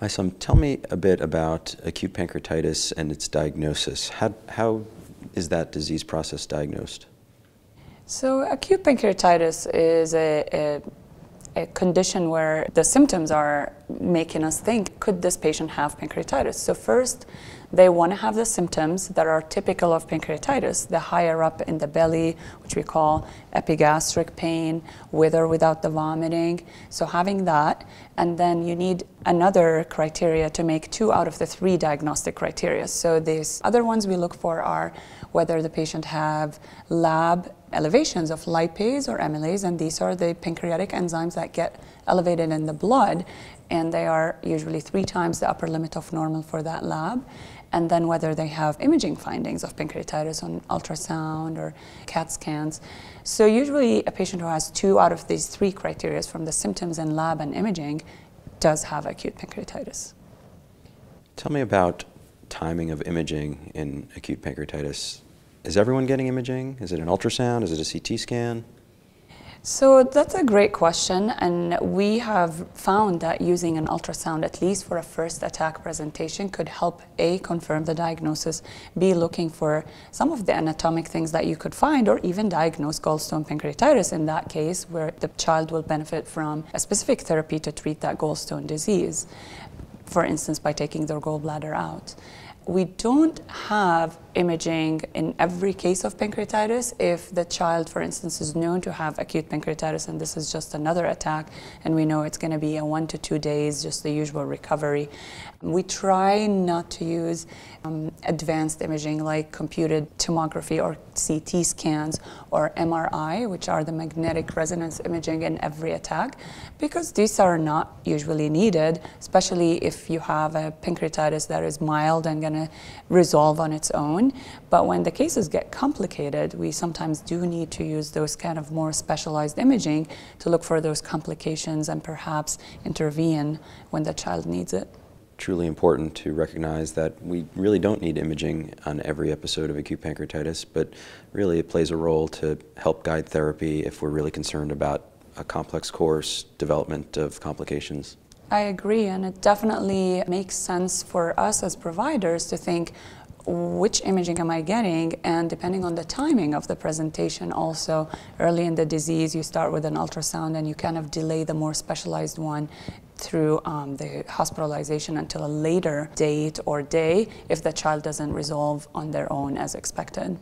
Hi, tell me a bit about acute pancreatitis and its diagnosis. How, how is that disease process diagnosed? So, acute pancreatitis is a, a a condition where the symptoms are making us think, could this patient have pancreatitis? So first, they want to have the symptoms that are typical of pancreatitis, the higher up in the belly, which we call epigastric pain, with or without the vomiting. So having that, and then you need another criteria to make two out of the three diagnostic criteria. So these other ones we look for are whether the patient have lab elevations of lipase or amylase, and these are the pancreatic enzymes that get elevated in the blood, and they are usually three times the upper limit of normal for that lab. And then whether they have imaging findings of pancreatitis on ultrasound or CAT scans. So usually a patient who has two out of these three criteria from the symptoms in lab and imaging does have acute pancreatitis. Tell me about timing of imaging in acute pancreatitis. Is everyone getting imaging? Is it an ultrasound? Is it a CT scan? So that's a great question, and we have found that using an ultrasound, at least for a first attack presentation, could help A, confirm the diagnosis, B, looking for some of the anatomic things that you could find, or even diagnose gallstone pancreatitis in that case, where the child will benefit from a specific therapy to treat that gallstone disease, for instance, by taking their gallbladder out we don't have imaging in every case of pancreatitis if the child, for instance, is known to have acute pancreatitis and this is just another attack and we know it's going to be a one to two days, just the usual recovery. We try not to use um, advanced imaging like computed tomography or CT scans or MRI, which are the magnetic resonance imaging in every attack, because these are not usually needed, especially if you have a pancreatitis that is mild and going to resolve on its own. But when the cases get complicated, we sometimes do need to use those kind of more specialized imaging to look for those complications and perhaps intervene when the child needs it truly important to recognize that we really don't need imaging on every episode of acute pancreatitis, but really it plays a role to help guide therapy if we're really concerned about a complex course development of complications. I agree, and it definitely makes sense for us as providers to think which imaging am I getting? And depending on the timing of the presentation, also early in the disease, you start with an ultrasound and you kind of delay the more specialized one through um, the hospitalization until a later date or day if the child doesn't resolve on their own as expected.